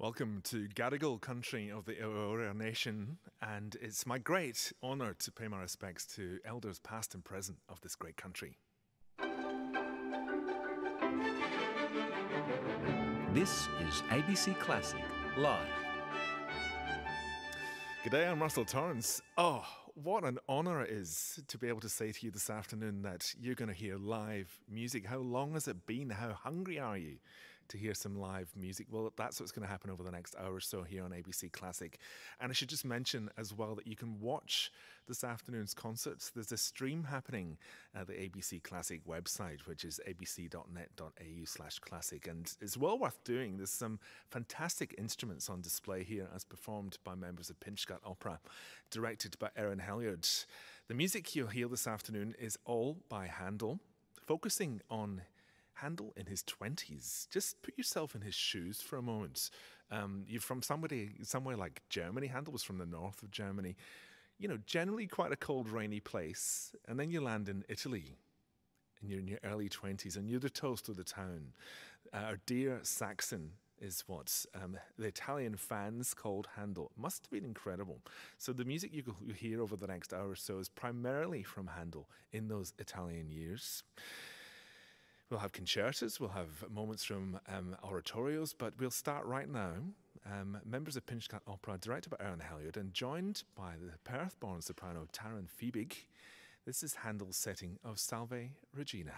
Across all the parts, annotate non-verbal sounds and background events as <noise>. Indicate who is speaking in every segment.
Speaker 1: Welcome to Gadigal country of the Eora Nation, and it's my great honour to pay my respects to elders past and present of this great country.
Speaker 2: This is ABC Classic Live.
Speaker 1: G'day, I'm Russell Torrance. Oh, what an honour it is to be able to say to you this afternoon that you're going to hear live music. How long has it been? How hungry are you to hear some live music? Well, that's what's going to happen over the next hour or so here on ABC Classic. And I should just mention as well that you can watch this afternoon's concerts. There's a stream happening at the ABC Classic website, which is abc.net.au slash classic. And it's well worth doing. There's some fantastic instruments on display here as performed by members of Pinchgut Opera, directed by Erin Helyard. The music you'll hear this afternoon is all by Handel, focusing on Handel in his 20s. Just put yourself in his shoes for a moment. Um, you're from somebody, somewhere like Germany. Handel was from the north of Germany. You know, generally quite a cold, rainy place. And then you land in Italy and you're in your early 20s and you're the toast of the town. Uh, our dear Saxon is what um, the Italian fans called Handel. Must have been incredible. So the music you hear over the next hour or so is primarily from Handel in those Italian years. We'll have concertos, we'll have moments from um, oratorios, but we'll start right now. Um, members of Pinchgut Opera, directed by Erin Helyard and joined by the Perth born soprano Taryn Fiebig. This is Handel's setting of Salve. Regina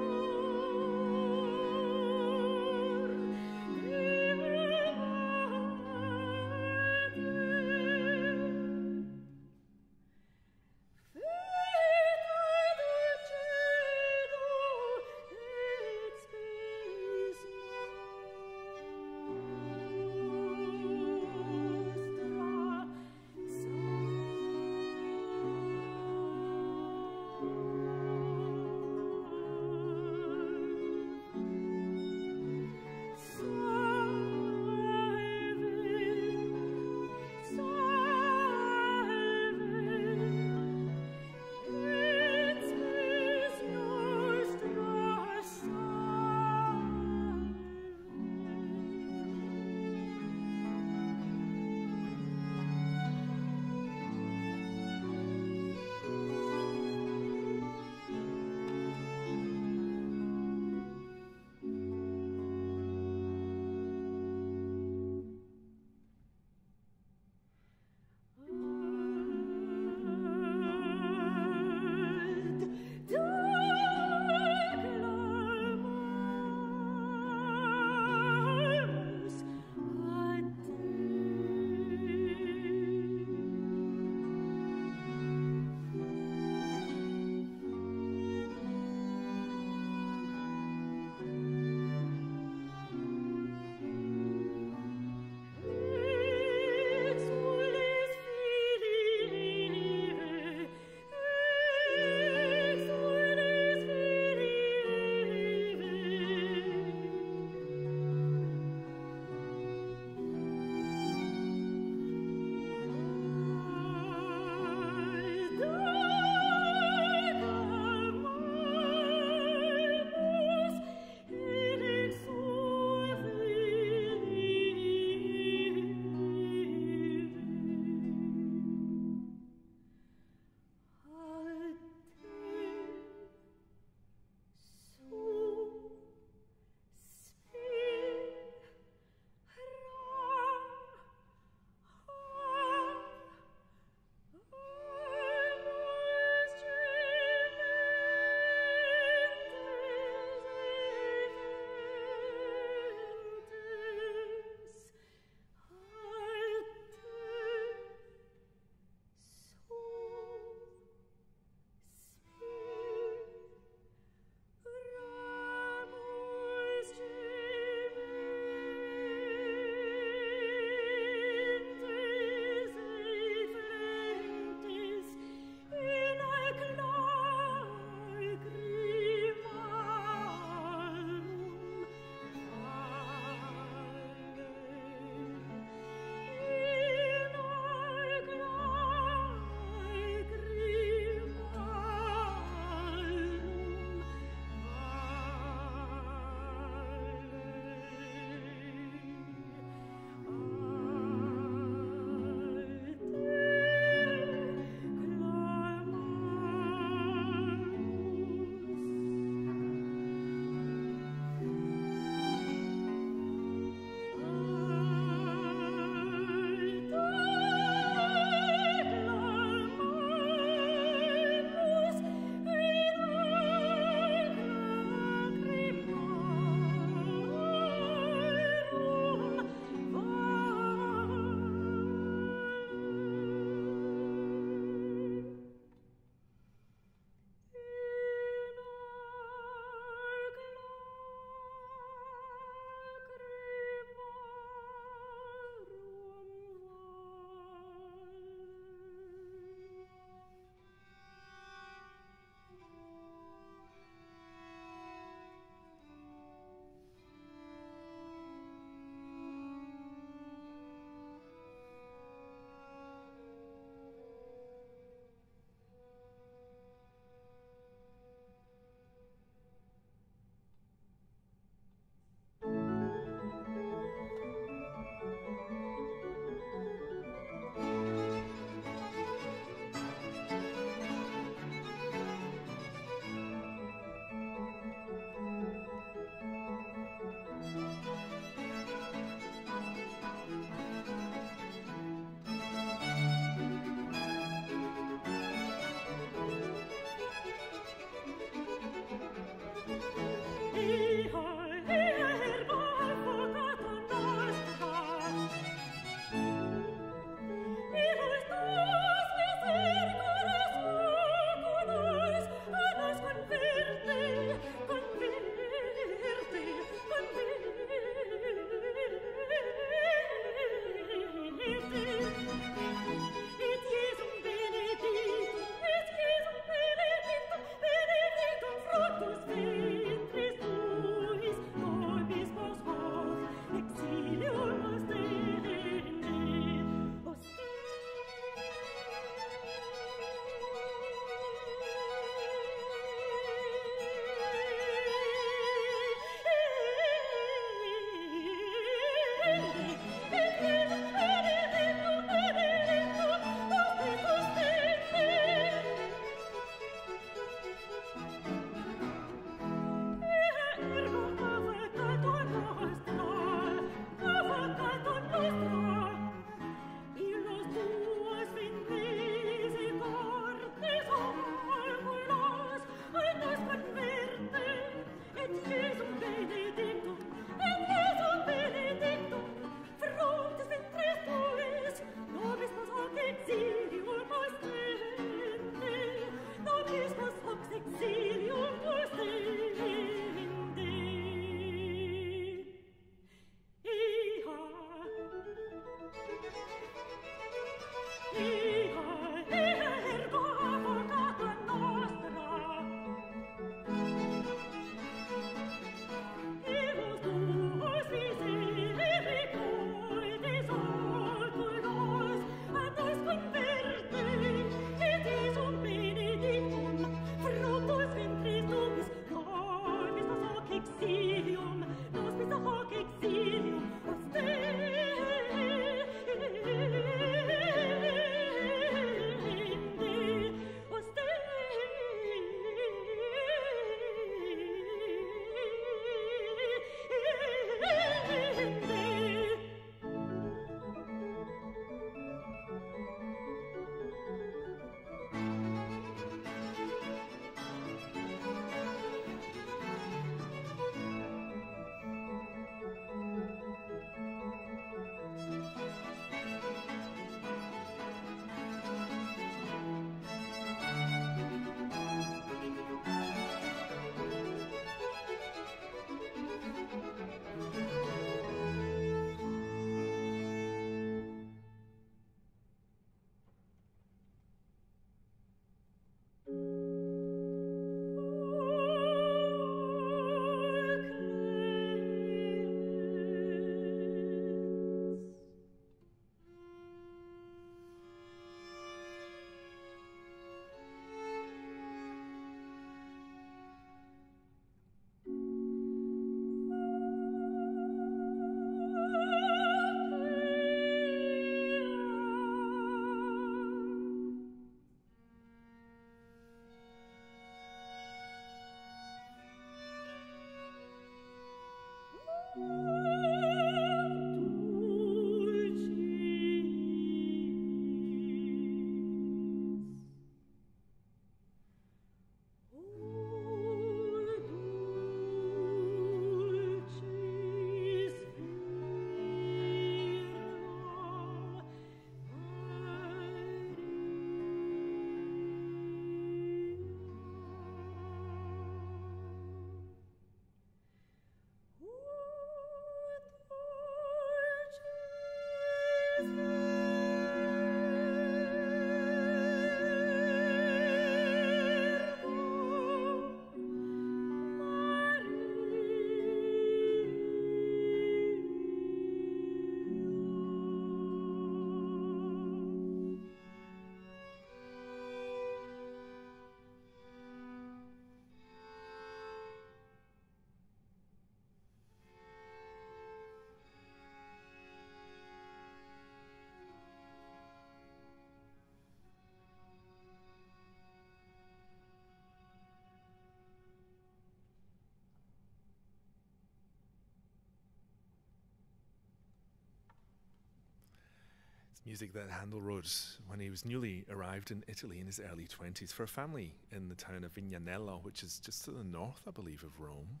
Speaker 1: music that Handel wrote when he was newly arrived in Italy in his early 20s for a family in the town of Vignanello, which is just to the north, I believe, of Rome.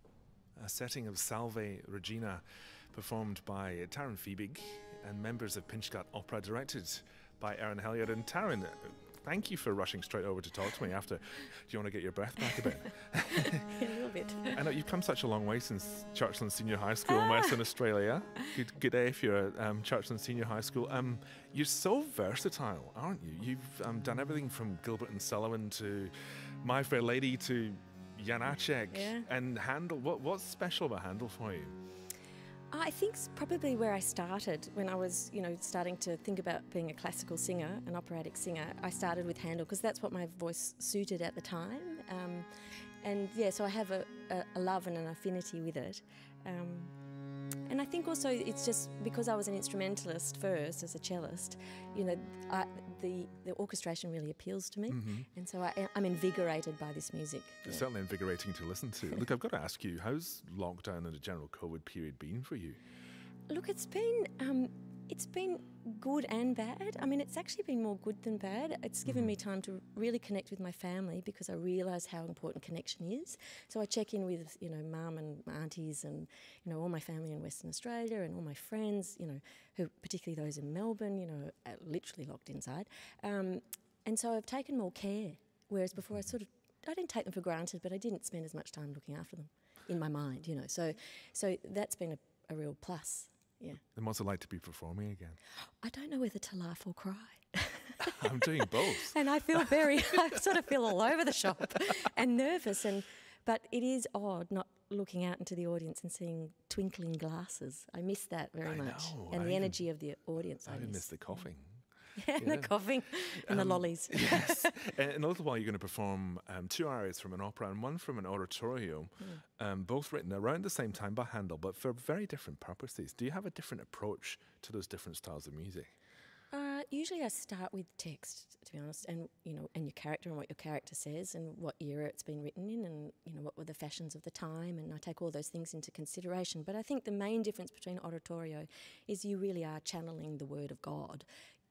Speaker 1: A setting of Salve Regina performed by Taryn Fiebig and members of Pinchgut Opera, directed by Erin Helyard. And Taryn, thank you for rushing straight over to talk to me after. Do you want to get your breath back a bit? <laughs>
Speaker 3: a little bit.
Speaker 1: I know you've come such a long way since Churchland Senior High School in Western <laughs> Australia. Good, good day if you're at um, Churchland Senior High School. Um, you're so versatile, aren't you? You've um, done everything from Gilbert and Sullivan to My Fair Lady to Janacek
Speaker 3: Yeah.
Speaker 1: and Handel. What, what's special about Handel for you?
Speaker 3: I think probably where I started when I was, you know, starting to think about being a classical singer, an operatic singer. I started with Handel because that's what my voice suited at the time. Um, and yeah, so I have a, a, a love and an affinity with it. Um, and I think also it's just because I was an instrumentalist first as a cellist, you know, I, the, the orchestration really appeals to me. And so I, I'm invigorated by this music.
Speaker 1: It's
Speaker 3: Yeah.
Speaker 1: certainly invigorating to listen to. Look, I've got to ask you, how's lockdown and the general COVID period been for you?
Speaker 3: Look, it's been um, it's been good and bad. I mean, it's actually been more good than bad. It's given me time to really connect with my family because I realise how important connection is. So I check in with you know mum and aunties and you know all my family in Western Australia and all my friends. You know, who particularly those in Melbourne. You know, uh, literally locked inside. Um, and so I've taken more care. Whereas before I sort of I didn't take them for granted, but I didn't spend as much time looking after them in my mind. You know, so so that's been a, a real plus. Yeah.
Speaker 1: And what's it like to be performing again?
Speaker 3: I don't know whether to laugh or cry. <laughs>
Speaker 1: I'm doing both. <laughs>
Speaker 3: and I feel very, <laughs> I sort of feel all over the shop and nervous. And but it is odd not looking out into the audience and seeing twinkling glasses. I miss that very
Speaker 1: I
Speaker 3: much,
Speaker 1: know,
Speaker 3: and
Speaker 1: I
Speaker 3: the
Speaker 1: even-
Speaker 3: energy of the audience.
Speaker 1: I
Speaker 3: I
Speaker 1: miss
Speaker 3: miss
Speaker 1: the coughing. <laughs>
Speaker 3: yeah, and the coughing and the
Speaker 1: Um,
Speaker 3: lollies. <laughs>
Speaker 1: yes. In a little while, you're going to perform um, two arias from an opera and one from an oratorio,
Speaker 3: Hmm.
Speaker 1: um, both written around the same time by Handel, but for very different purposes. Do you have a different approach to those different styles of music?
Speaker 3: Uh, usually, I start with text, to be honest, and you know, and your character and what your character says, and what era it's been written in, and you know, what were the fashions of the time, and I take all those things into consideration. But I think the main difference between oratorio is you really are channeling the word of God.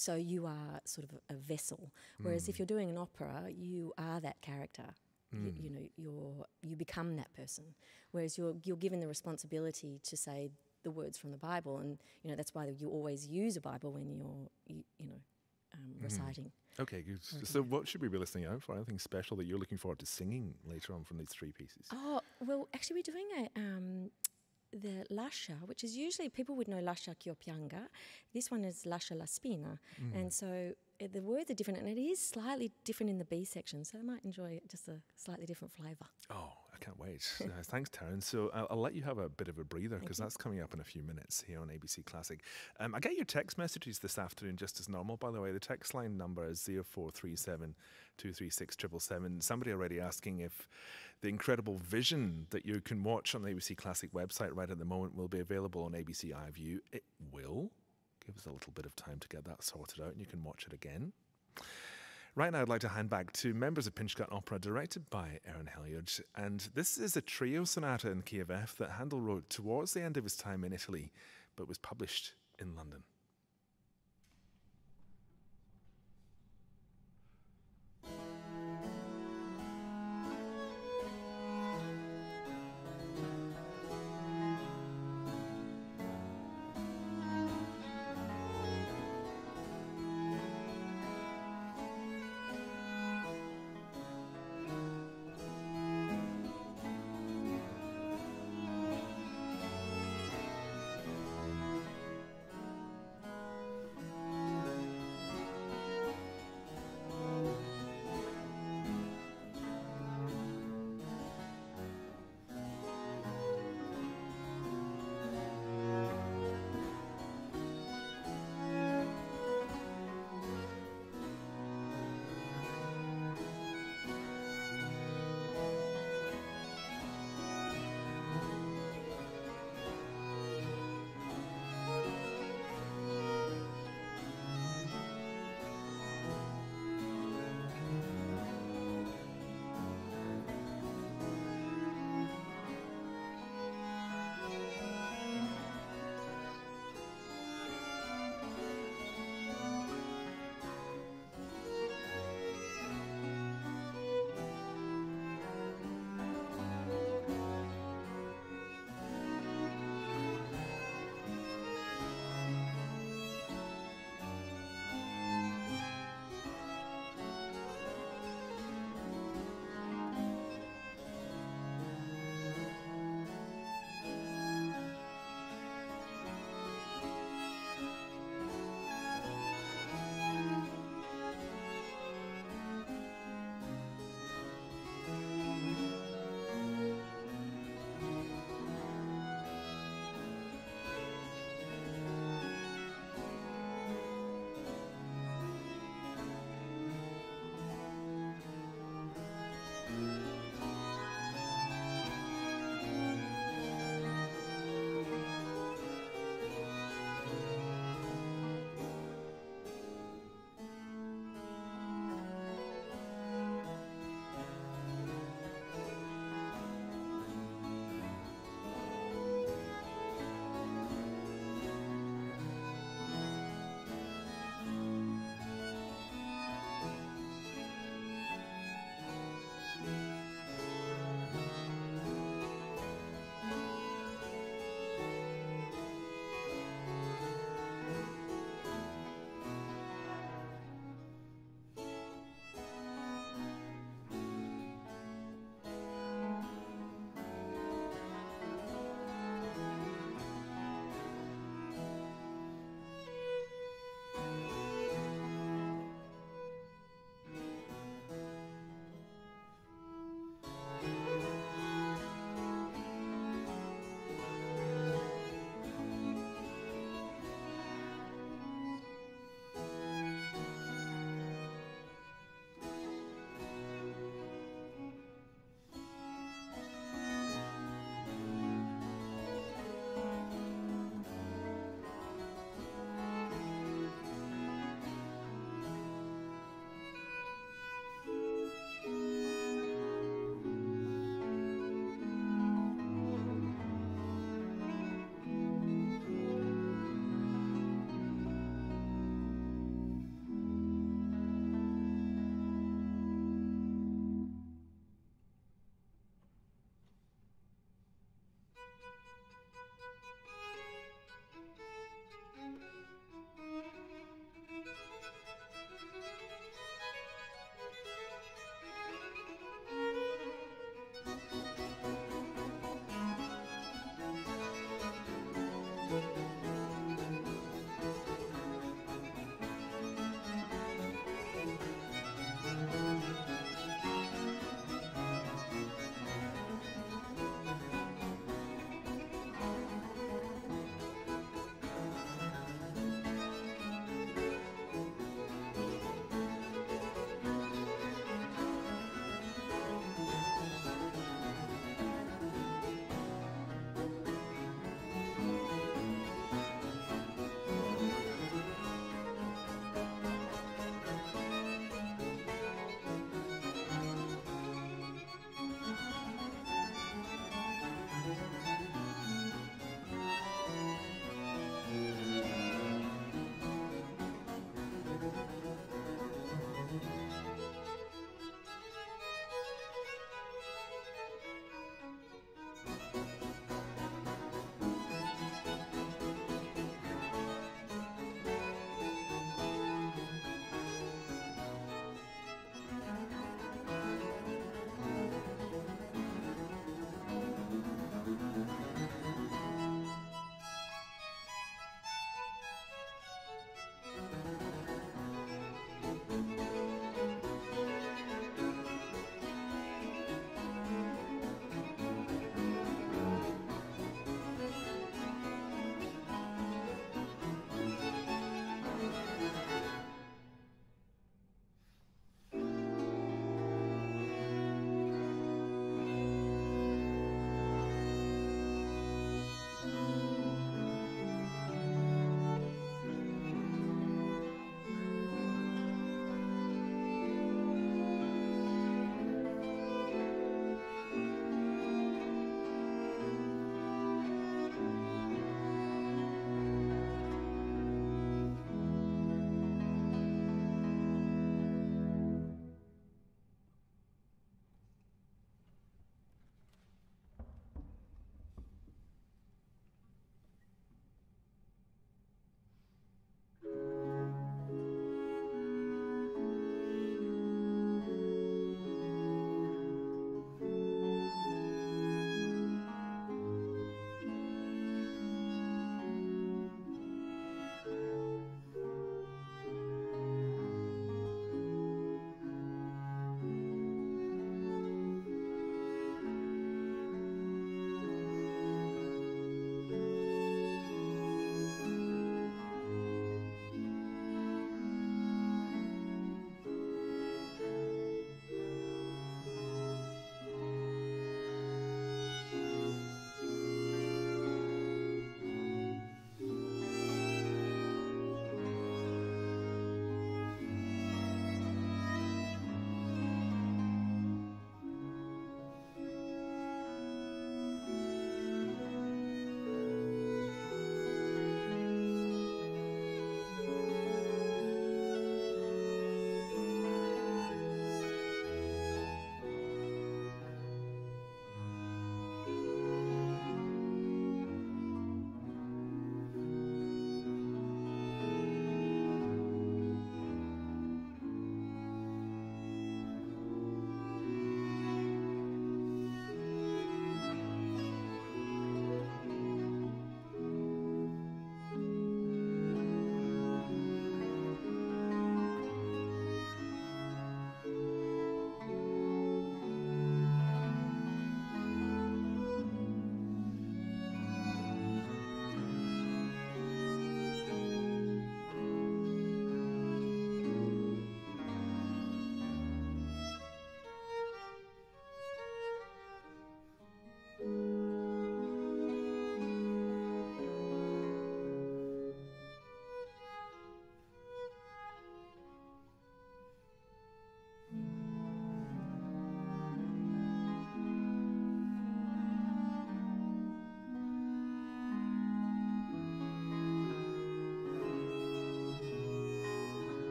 Speaker 3: So you are sort of a, vessel, whereas if you're doing an opera, you are that character. You, you know, you're you become that person. Whereas you're you're given the responsibility to say the words from the Bible, and you know that's why you always use a Bible when you're you, you know um, reciting.
Speaker 1: Okay, good. So, what should we be listening out for? Anything special that you're looking forward to singing later on from these three pieces?
Speaker 3: Oh well, actually, we're doing a um, the Lascia, which is usually people would know Lascia ch'io pianga. This one is Lascia la spina, and so uh, the words are different, and it is slightly different in the B section. So I might enjoy just a slightly different flavour.
Speaker 1: Oh, can't wait. uh, thanks, Taryn. So I'll, I'll let you have a bit of a breather because that's coming up in a few minutes here on ABC Classic. Um, I get your text messages this afternoon just as normal, by the way. The text line number is 0437 236 777. Somebody already asking if the incredible vision that you can watch on the ABC Classic website right at the moment will be available on ABC iView. It will. Give us a little bit of time to get that sorted out and you can watch it again. Right now, I'd like to hand back to members of Pinchgut Opera, directed by Erin Helyard. And this is a trio sonata in key of F that Handel wrote towards the end of his time in Italy, but was published in London.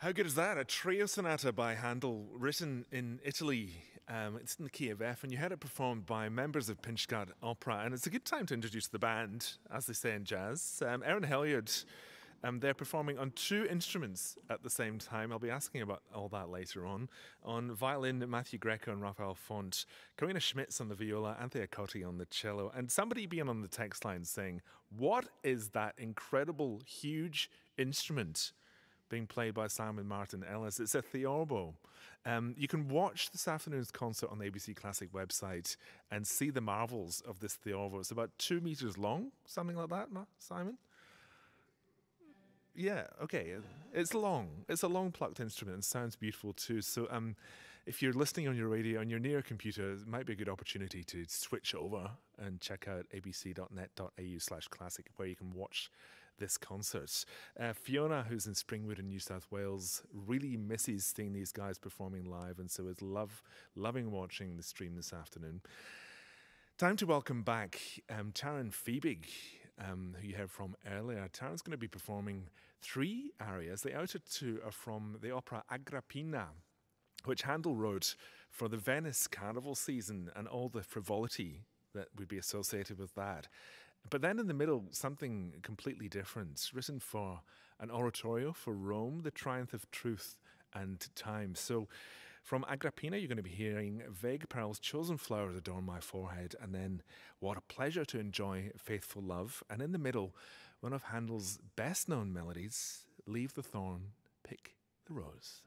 Speaker 1: How good is that? A trio sonata by Handel, written in Italy. Um, it's in the key of F, and you had it performed by members of Pinchgut Opera. And it's a good time to introduce the band, as they say in jazz. Um, Erin Helyard, um, they're performing on two instruments at the same time. I'll be asking about all that later on. On violin, Matthew Greco and Rafael Font. Karina Schmitz on the viola, Anthea Cottee on the cello, and somebody being on the text line saying, What is that incredible, huge instrument? Being played by Simon Martyn-Ellis. It's a theorbo. Um, you can watch this afternoon's concert on the ABC Classic website and see the marvels of this theorbo. It's about two meters long, something like that, Simon? Yeah, okay. It's long. It's a long plucked instrument and sounds beautiful too. So, um, if you're listening on your radio and you're near a computer, it might be a good opportunity to switch over and check out abc.net.au slash classic where you can watch this concert. Uh, Fiona, who's in Springwood in New South Wales, really misses seeing these guys performing live, and so is love loving watching the stream this afternoon. Time to welcome back um, Taryn Fiebig, um, who you heard from earlier. Taryn's going to be performing three arias. The outer two are from the opera Agrippina, which Handel wrote for the Venice carnival season and all the frivolity that would be associated with that. But then in the middle, something completely different, written for an oratorio for Rome, the triumph of truth and time. So from Agrippina, you're going to be hearing Vague Pearls, Chosen Flowers Adorn My Forehead, and then What a Pleasure to Enjoy Faithful Love. And in the middle, one of Handel's best known melodies, Leave the Thorn, Pick the Rose.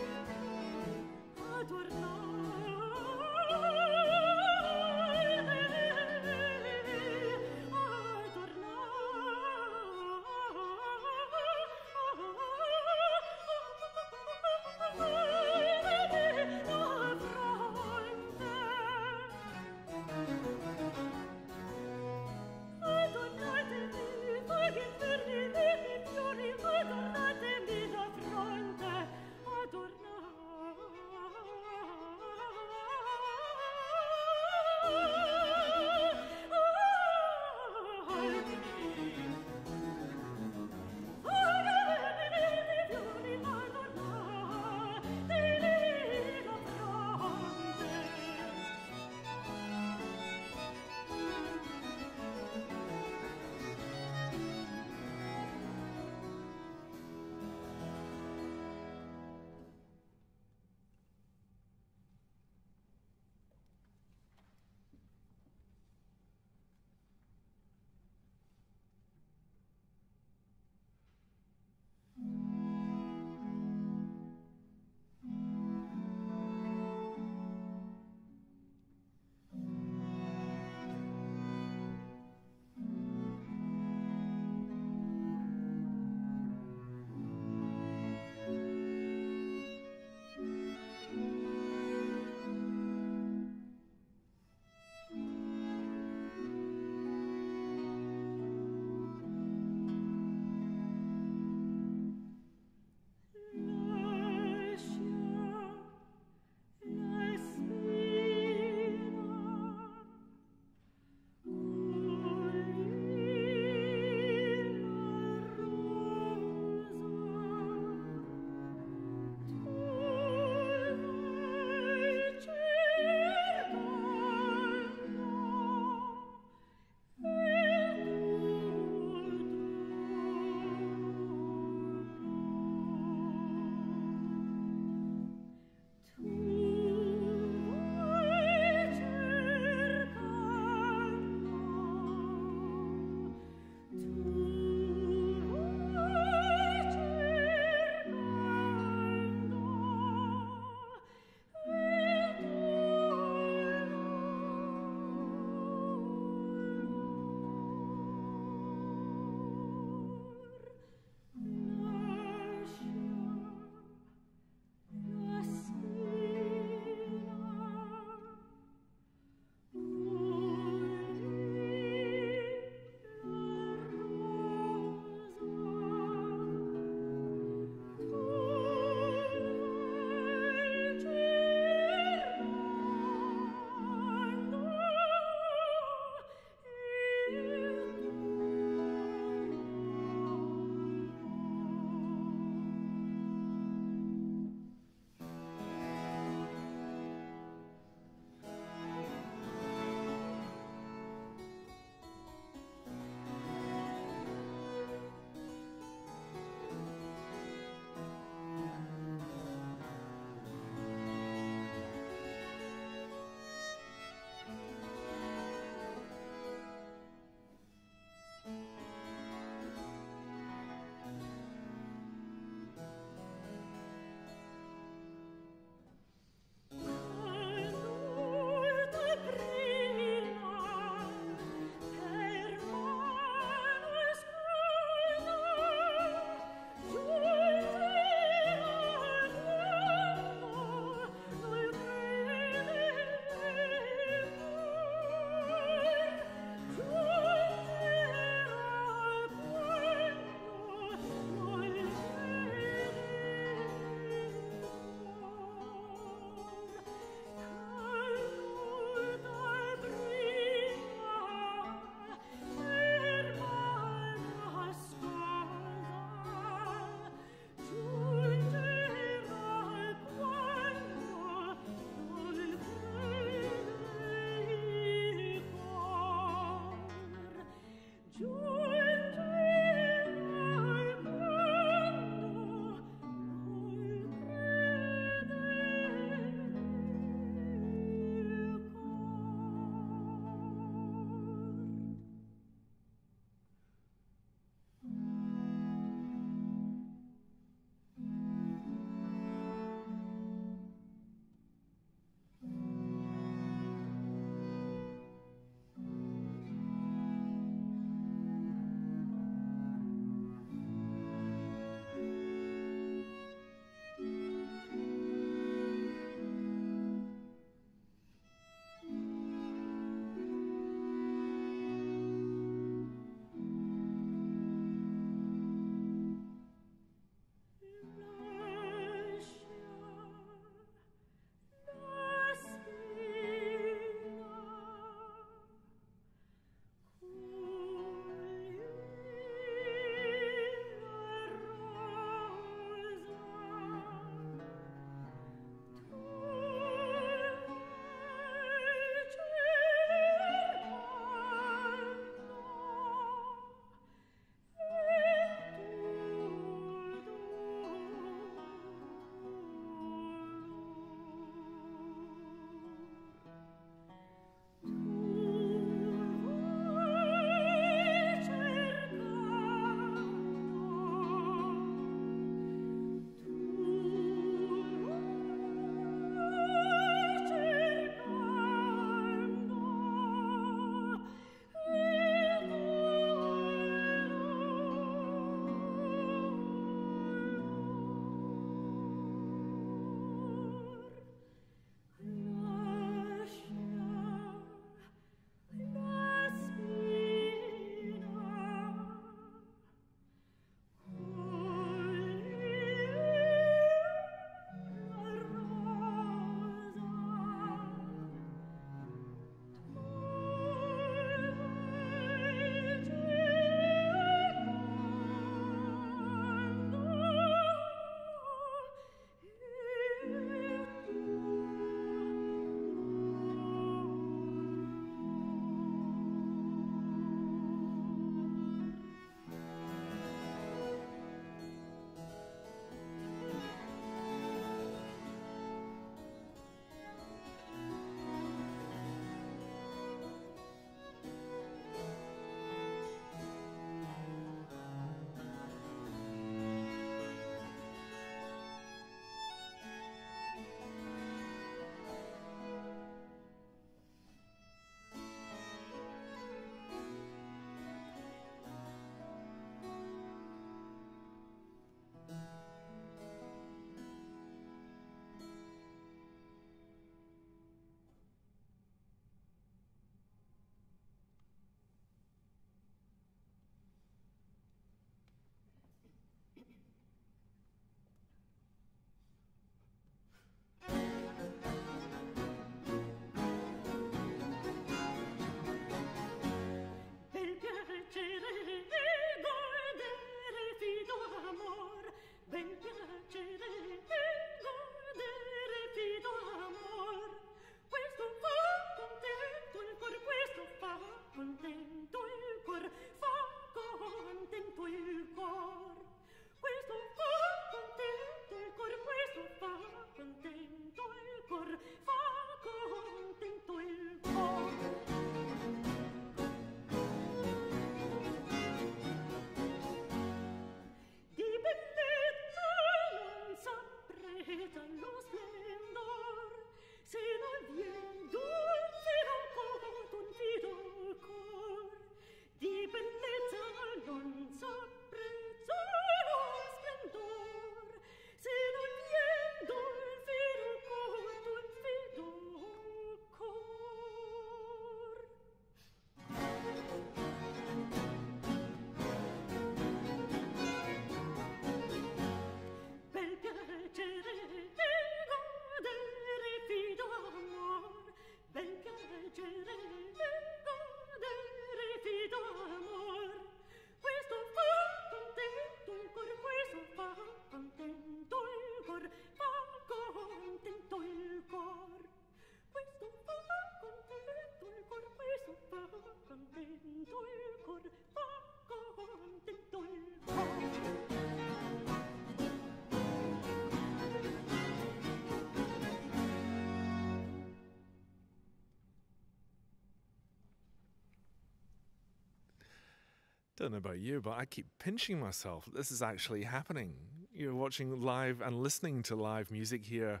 Speaker 1: Don't know about you, but I keep pinching myself. This is actually happening. You're watching live and listening to live music here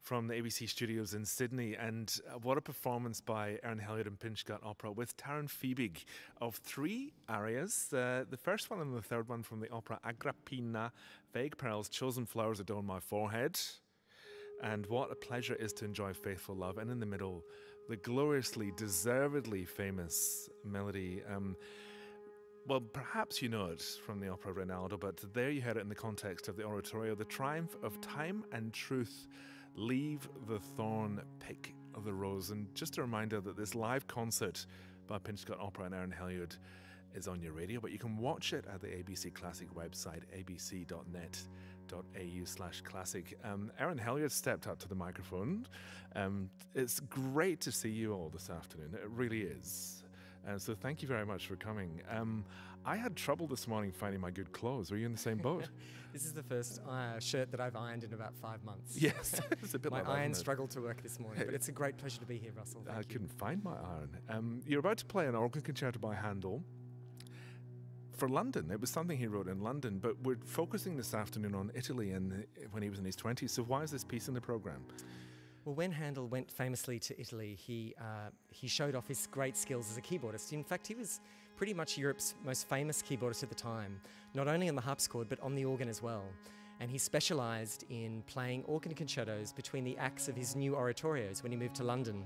Speaker 1: from the ABC studios in Sydney. And uh, what a performance by Erin Helyard and Pinchgut Opera with Taryn Fiebig of three arias. Uh, the first one and the third one from the opera Agrippina, Vague Pearls, Chosen Flowers Adorn My Forehead. And what a pleasure it is to enjoy Faithful Love. And in the middle, the gloriously, deservedly famous melody. Um, well, perhaps you know it from the opera Rinaldo, but there you heard it in the context of the oratorio The Triumph of Time and Truth. Leave the thorn, pick the rose. And just a reminder that this live concert by Pinchgut Opera and Erin Helyard is on your radio, but you can watch it at the ABC Classic website, abc.net.au slash classic. Um, Erin Helyard stepped up to the microphone. Um, it's great to see you all this afternoon. It really is. Uh, so thank you very much for coming. Um, I had trouble this morning finding my good clothes. Were you in the same boat? <laughs>
Speaker 4: this is the first uh, shirt that I've ironed in about five months.
Speaker 1: Yes, <laughs> it's a bit
Speaker 4: my
Speaker 1: like
Speaker 4: iron
Speaker 1: that,
Speaker 4: struggled to work this morning, but it's a great pleasure to be here, Russell. Thank
Speaker 1: I
Speaker 4: you.
Speaker 1: couldn't find my iron. Um, you're about to play an organ concerto by Handel for London. It was something he wrote in London, but we're focusing this afternoon on Italy and when he was in his 20s. So why is this piece in the program?
Speaker 4: Well, when Handel went famously to Italy, he, uh, he showed off his great skills as a keyboardist. In fact, he was pretty much Europe's most famous keyboardist at the time, not only on the harpsichord, but on the organ as well. And he specialised in playing organ concertos between the acts of his new oratorios when he moved to London.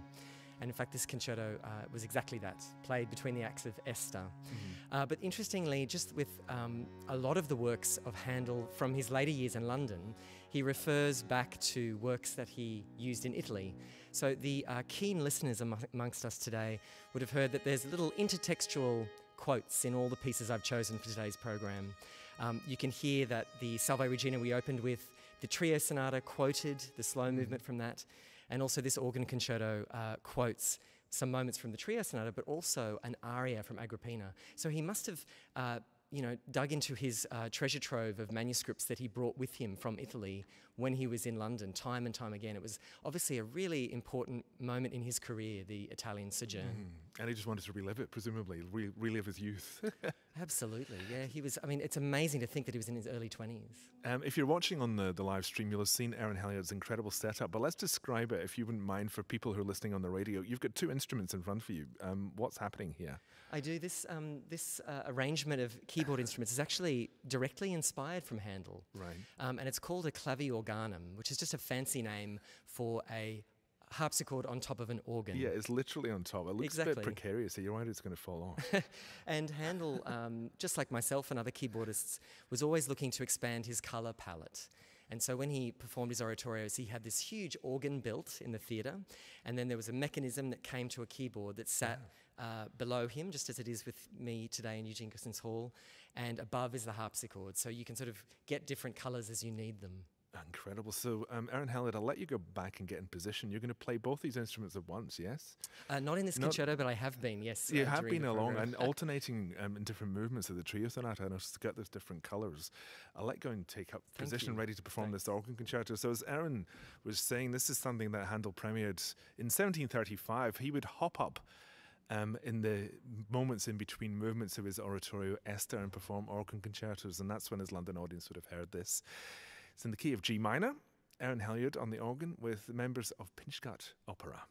Speaker 4: And in fact, this concerto uh, was exactly that, played between the acts of Esther. Mm-hmm. Uh, but interestingly, just with um, a lot of the works of Handel from his later years in London, he refers back to works that he used in Italy. So the uh, keen listeners amongst us today would have heard that there's little intertextual quotes in all the pieces I've chosen for today's program. Um, you can hear that the Salve Regina we opened with, the Trio Sonata quoted the slow mm. movement from that, and also this organ concerto uh, quotes some moments from the Trio Sonata, but also an aria from Agrippina. So he must have uh, you know, dug into his uh, treasure trove of manuscripts that he brought with him from Italy when he was in London, time and time again. It was obviously a really important moment in his career, the Italian sojourn.
Speaker 1: Mm. And he just wanted to relive it, presumably, re- relive his youth. <laughs>
Speaker 4: Absolutely, yeah. He was. I mean, it's amazing to think that he was in his early twenties.
Speaker 1: Um, if you're watching on the, the live stream, you'll have seen Erin Helyard's incredible setup. But let's describe it, if you wouldn't mind, for people who are listening on the radio. You've got two instruments in front of you. Um, what's happening here?
Speaker 4: I do. This um, this uh, arrangement of keyboard instruments is actually directly inspired from Handel.
Speaker 1: Right.
Speaker 4: Um, and it's called a claviorganum, which is just a fancy name for a harpsichord on top of an organ.
Speaker 1: Yeah, it's literally on top. It looks
Speaker 4: exactly.
Speaker 1: a bit precarious. So you're worried it's going to fall off. <laughs>
Speaker 4: and Handel, um, just like myself and other keyboardists, was always looking to expand his color palette. And so when he performed his oratorios, he had this huge organ built in the theatre, and then there was a mechanism that came to a keyboard that sat uh, below him, just as it is with me today in Eugene Goossens Hall, and above is the harpsichord. So you can sort of get different colours as you need them.
Speaker 1: Incredible. So, um, Erin Helyard, I'll let you go back and get in position. You're going to play both these instruments at once, yes?
Speaker 4: Uh, not in this not concerto, but I have been, yes.
Speaker 1: You
Speaker 4: uh,
Speaker 1: have been along and alternating um, in different movements of the trio sonata. I noticed get those different colours. I'll let go and take up
Speaker 4: Thank
Speaker 1: position,
Speaker 4: you.
Speaker 1: ready to perform
Speaker 4: Thanks.
Speaker 1: this organ concerto. So, as Erin was saying, this is something that Handel premiered in 1735. He would hop up um, in the moments in between movements of his oratorio Esther and perform organ concertos, and that's when his London audience would have heard this. It's in the key of G minor. Erin Helyard on the organ with members of Pinchgut Opera.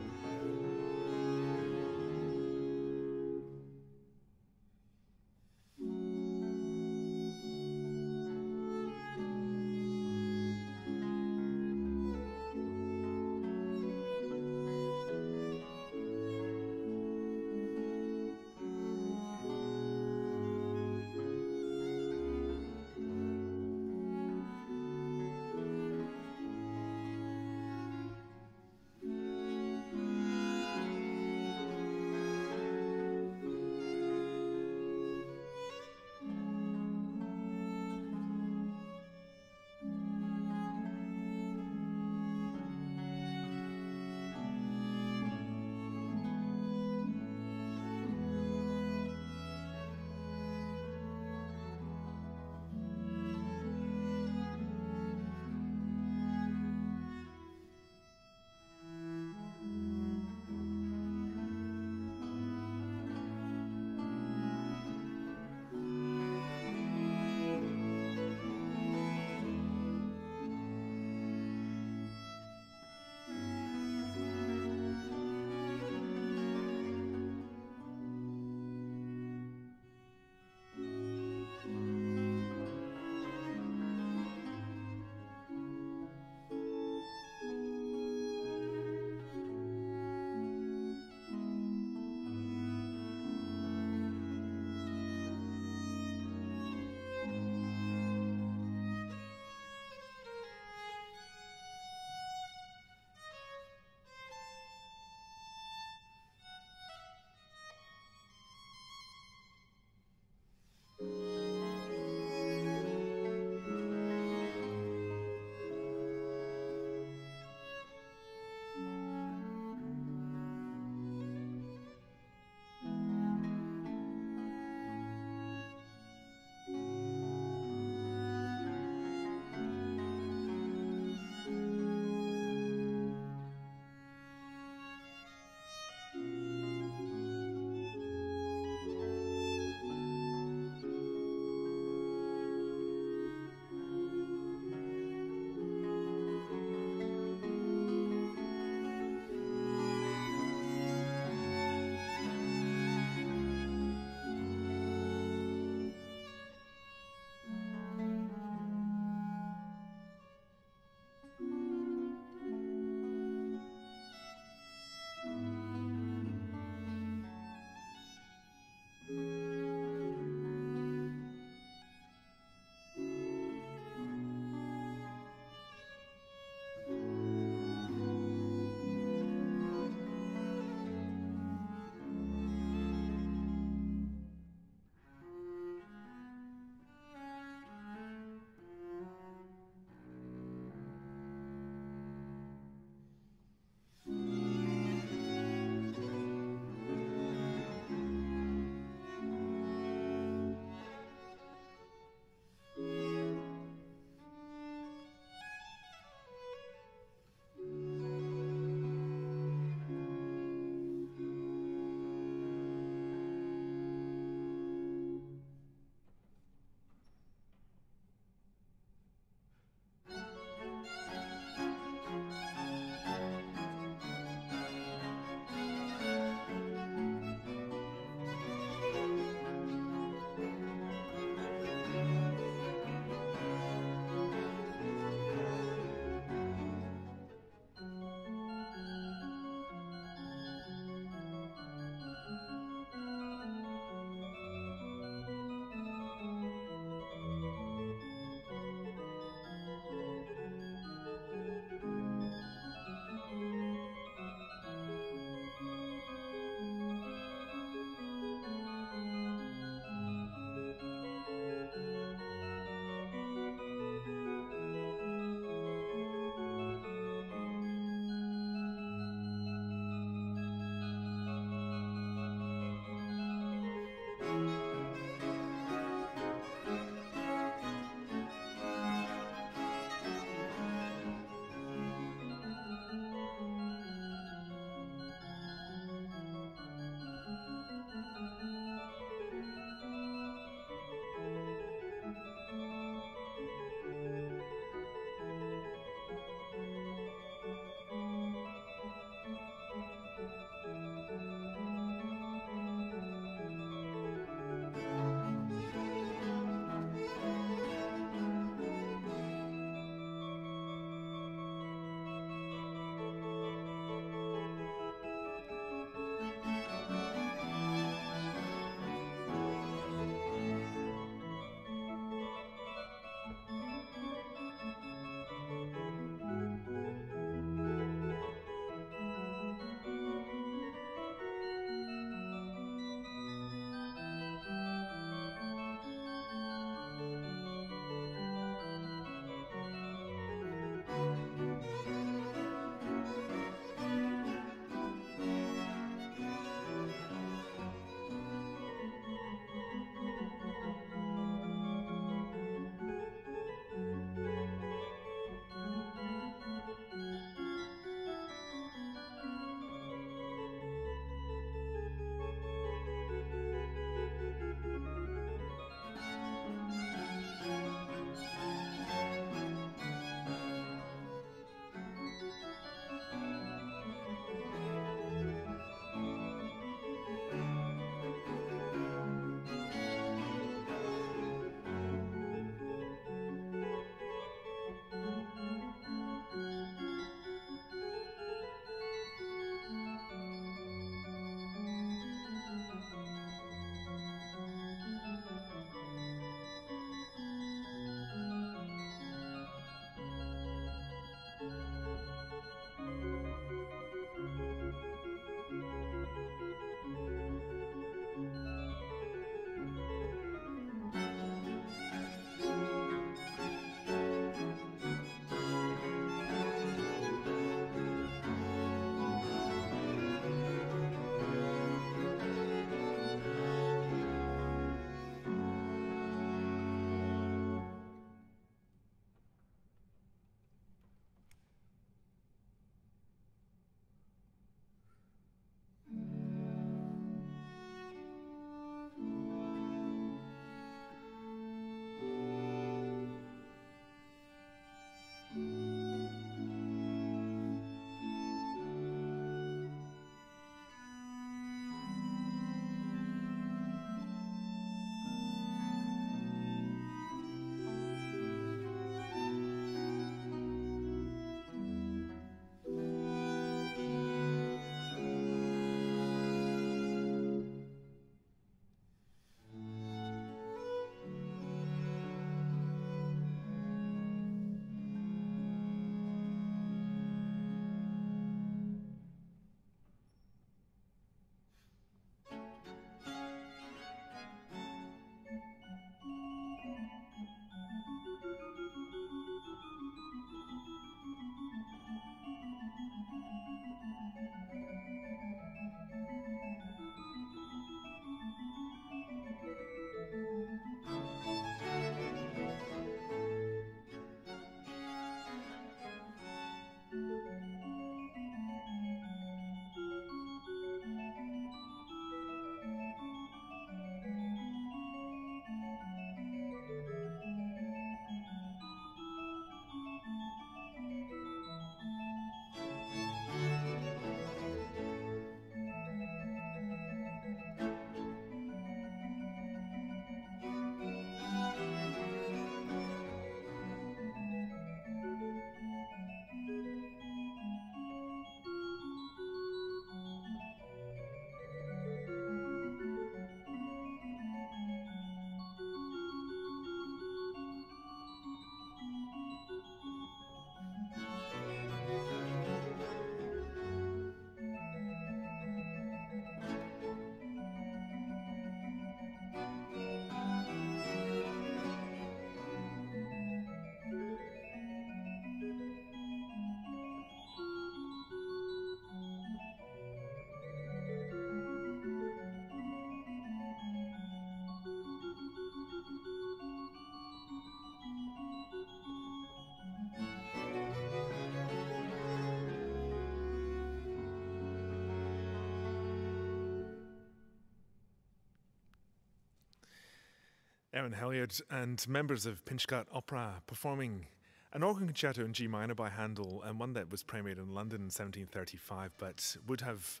Speaker 1: Erin Helyard and members of Pinchgut Opera performing an organ concerto in G minor by Handel, and one that was premiered in London in 1735, but would have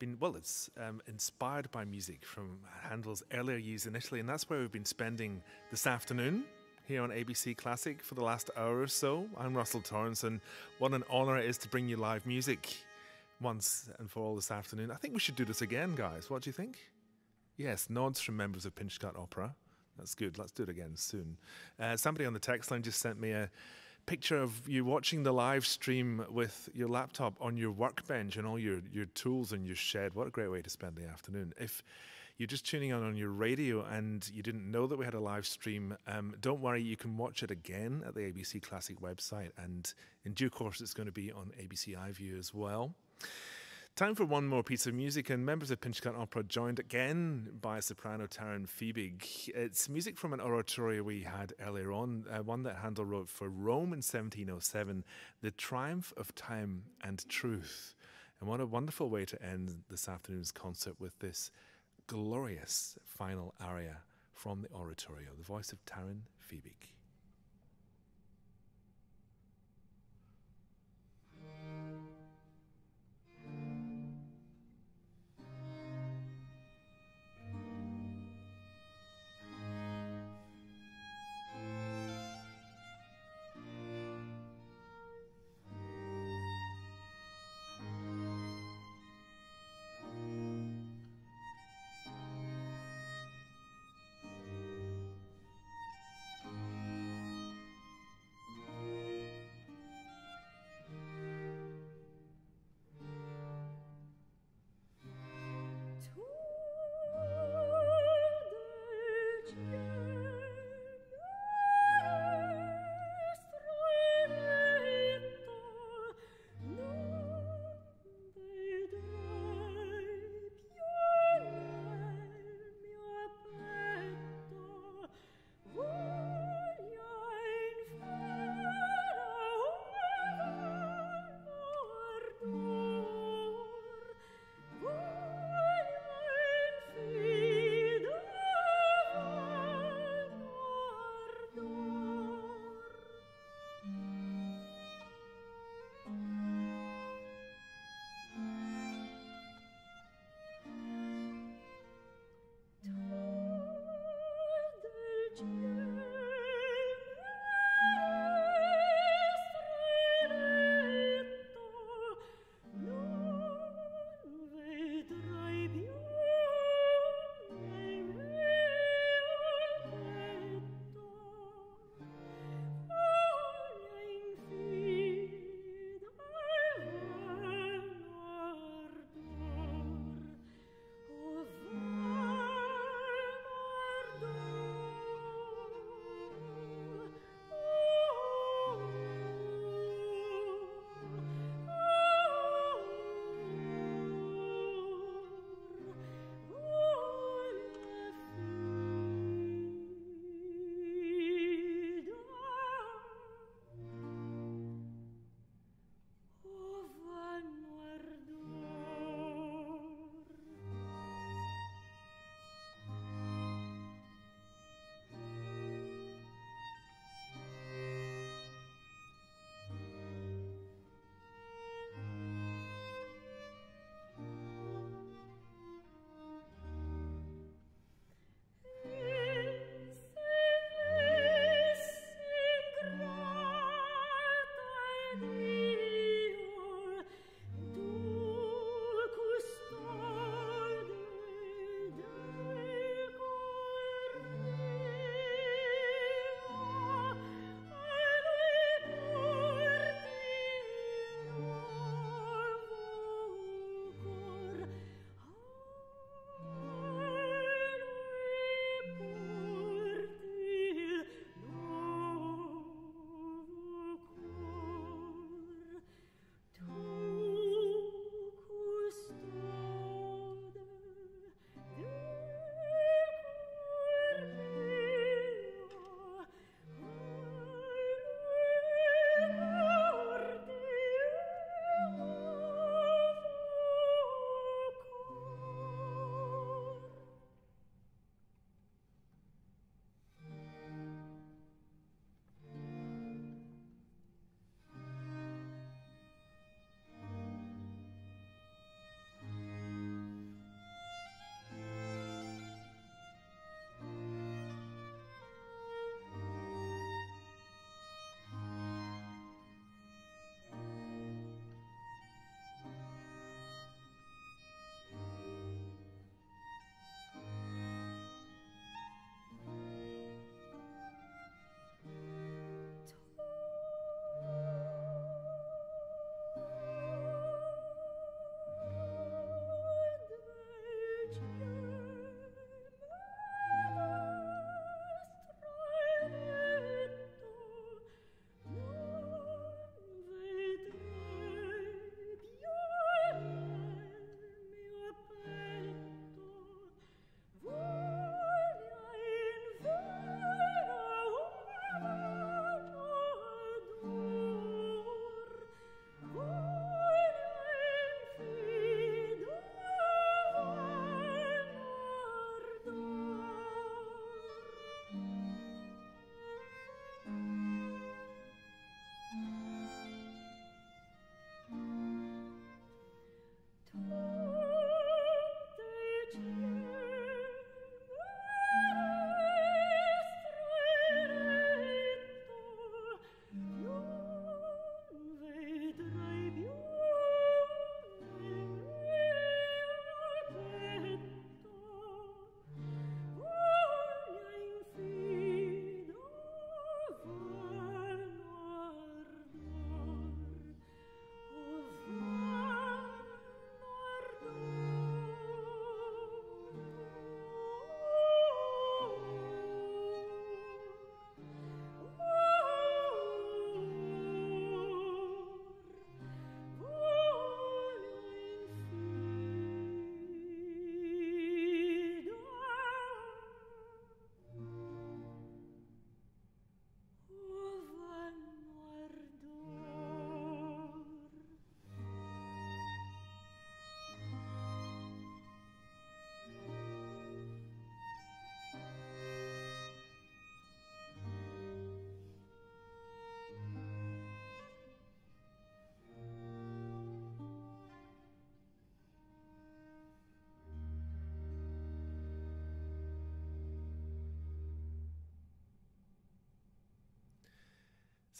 Speaker 1: been, well, it's um, inspired by music from Handel's earlier years in Italy, and that's where we've been spending this afternoon here on ABC Classic for the last hour or so. I'm Russell Torrance, and what an honour it is to bring you live music once and for all this afternoon. I think we should do this again, guys. What do you think? Yes, nods from members of Pinchgut Opera. That's good. Let's do it again soon. Uh, somebody on the text line just sent me a picture of you watching the live stream with your laptop on your workbench and all your, your tools in your shed. What a great way to spend the afternoon. If you're just tuning on on your radio and you didn't know that we had a live stream, um, don't worry, you can watch it again at the ABC Classic website. And in due course, it's going to be on ABC iView as well. Time for one more piece of music, and members of Pinchgut Opera joined again by soprano Taryn Fiebig. It's music from an oratorio we had earlier on, uh, one that Handel wrote for Rome in 1707, The Triumph of Time and Truth. And what a wonderful way to end this afternoon's concert with this glorious final aria from the oratorio, the voice of Taryn Fiebig.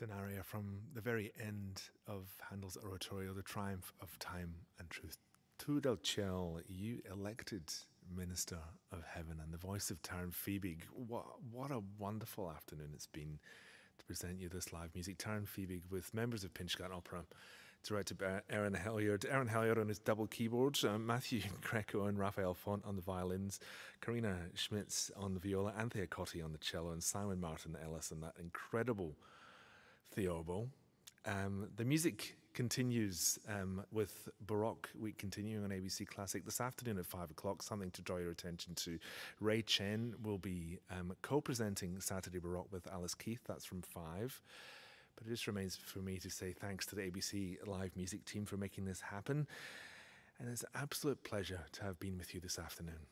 Speaker 1: Aria from the very end of Handel's oratorio, The Triumph of Time and Truth. Tu del Ciel, you elected Minister of Heaven and the voice of Taryn Fiebig. What, what a wonderful afternoon it's been to present you this live music. Taryn Fiebig with members of Pinchgut Opera director Erin Helyard. Erin Helyard on his double keyboard, uh, Matthew <laughs> Greco and Rafael Font on the violins, Karina Schmitz on the viola, Anthea Cottee on the cello, and Simon Martyn-Ellis on that incredible theorbo. Um, the music continues um, with Baroque Week continuing on ABC Classic this afternoon at 5 o'clock. Something to draw your attention to. Ray Chen will be um, co presenting Saturday Baroque with Alice Keath. That's from 5. But it just remains for me to say thanks to the ABC Live Music team for making this happen. And it's an absolute pleasure to have been with you this afternoon.